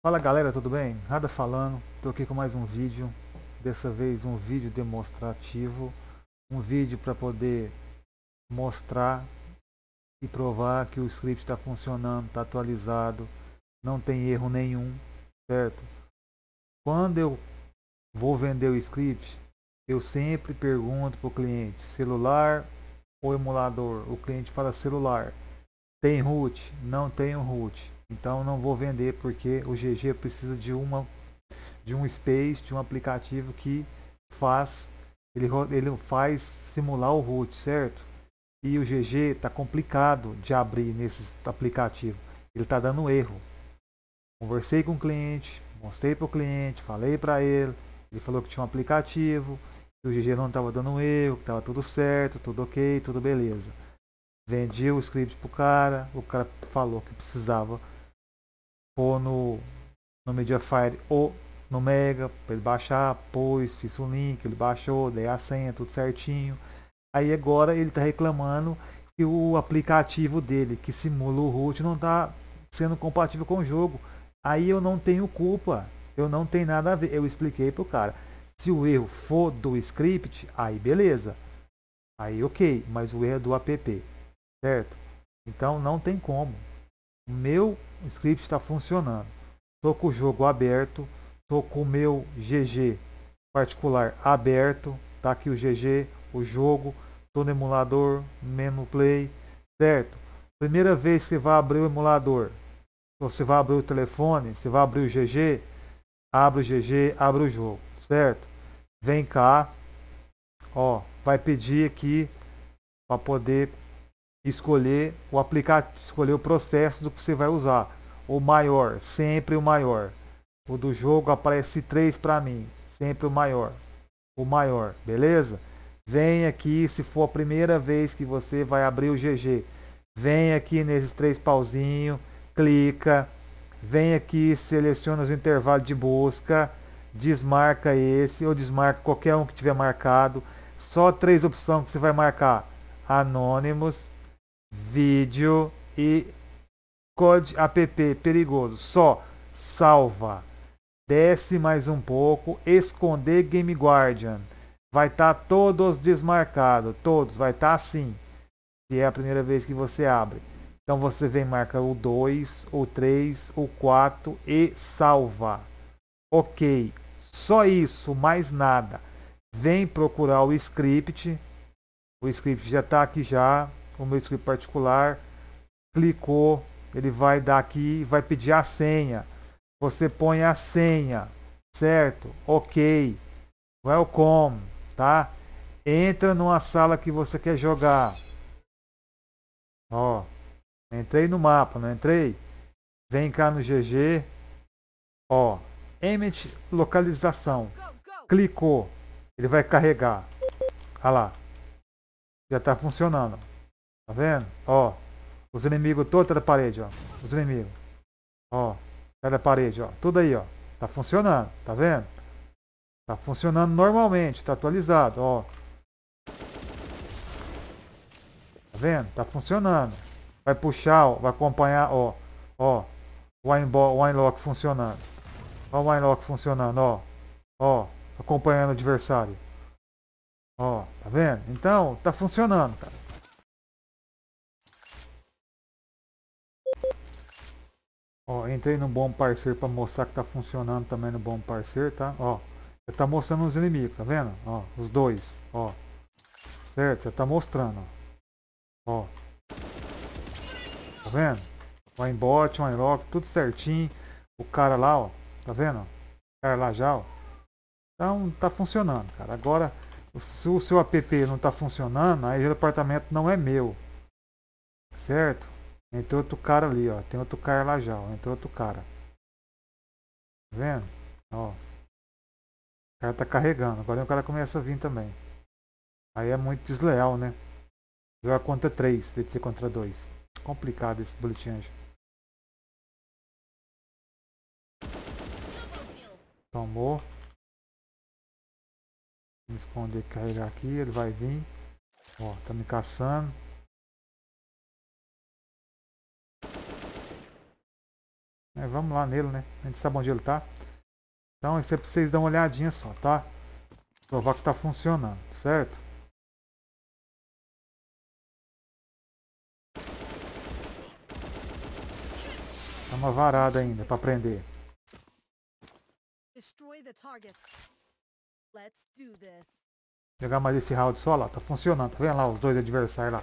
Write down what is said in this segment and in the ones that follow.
Fala galera, tudo bem? Nada falando, tô aqui com mais um vídeo, dessa vez um vídeo demonstrativo, um vídeo para poder mostrar e provar que o script está funcionando, está atualizado, não tem erro nenhum, certo? Quando eu vou vender o script, eu sempre pergunto para o cliente, celular ou emulador? O cliente fala celular. Tem root? Não tem root. Então não vou vender porque o GG precisa de uma de um space, de um aplicativo que faz ele, ele faz simular o root, certo? E o GG está complicado de abrir nesse aplicativo. Ele está dando erro. Conversei com o cliente, mostrei para o cliente, falei para ele, ele falou que tinha um aplicativo, que o GG não estava dando erro, que estava tudo certo, tudo ok, tudo beleza. Vendi o script pro cara, o cara falou que precisava pôr no, no Mediafire ou no Mega para ele baixar, pôs, fiz o link, ele baixou, dei a senha, tudo certinho. Aí agora ele está reclamando que o aplicativo dele que simula o root não está sendo compatível com o jogo. Aí eu não tenho culpa, eu não tenho nada a ver. Eu expliquei pro cara. Se o erro for do script, aí beleza. Aí ok, mas o erro é do app, certo? Então não tem como. O meu script está funcionando. Estou com o jogo aberto, estou com o meu GG particular aberto, tá aqui o GG, o jogo, estou no emulador, menu play, certo? Primeira vez que você vai abrir o emulador, você vai abrir o telefone, você vai abrir o GG, abre o GG, abre o jogo, certo? Vem cá, ó, vai pedir aqui para poder escolher o aplicativo, escolher o processo do que você vai usar. O maior, sempre o maior. O do jogo aparece 3 para mim, sempre o maior. O maior, beleza? Vem aqui, se for a primeira vez que você vai abrir o GG, vem aqui nesses três pauzinhos, clica, vem aqui, seleciona os intervalos de busca, desmarca esse ou desmarca qualquer um que tiver marcado. Só três opções que você vai marcar: anônimos, vídeo e code app perigoso. Só salva. Desce mais um pouco, esconder Game Guardian. Vai estar tá todos desmarcados, todos, vai estar tá assim. Se é a primeira vez que você abre. Então você vem marca o 2, o 3, o 4 e salva. Ok, só isso, mais nada. Vem procurar o script. O script já está aqui já o meu script particular, clicou, ele vai dar aqui, vai pedir a senha. Você põe a senha, certo? Ok. Welcome, tá? Entra numa sala que você quer jogar. Ó, entrei no mapa, não entrei? Vem cá no GG. Ó, Emmet localização. Clicou, ele vai carregar. Olha lá. Já está funcionando. Tá vendo? Ó. Os inimigos todos da parede, ó. Os inimigos. Ó. Sai da parede, ó. Tudo aí, ó. Tá funcionando. Tá vendo? Tá funcionando normalmente. Tá atualizado, ó. Tá vendo? Tá funcionando. Vai puxar, ó. Vai acompanhar, ó. Ó. O Winelock funcionando. Ó o Winelock funcionando, ó. Ó. Acompanhando o adversário. Ó. Tá vendo? Então, tá funcionando, cara. Ó, entrei no bom parceiro para mostrar que tá funcionando também no bom parceiro, tá? Ó, já tá mostrando os inimigos, tá vendo? Ó, os dois, ó. Certo? Já tá mostrando, ó. Tá vendo? O aimbot, o unlock, tudo certinho. O cara lá, ó. Tá vendo? O cara lá já, ó. Então, tá funcionando, cara. Agora, se o seu app não tá funcionando, aí o departamento não é meu. Certo? Entrou outro cara ali, ó. Tem outro cara lá já, ó. Entrou outro cara. Tá vendo? Ó. O cara tá carregando. Agora o cara começa a vir também. Aí é muito desleal, né? Jogar contra 3, de ser contra 2. Complicado esse Bullet Angel. Tomou. Me esconder carregar aqui, ele vai vir. Ó, tá me caçando. Mas vamos lá nele, né? A gente sabe onde ele tá. Então isso é pra vocês dar uma olhadinha só, tá? Provar que tá funcionando, certo? Tá uma varada ainda pra prender. Pegar mais esse round só lá, tá funcionando, tá vendo lá os dois adversários lá.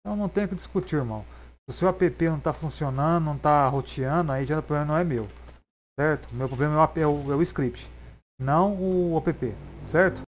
Então não tem o que discutir, irmão. O seu app não tá funcionando, não tá roteando, aí já o problema não é meu. Certo? Meu problema é é o, é o script, não o app, certo?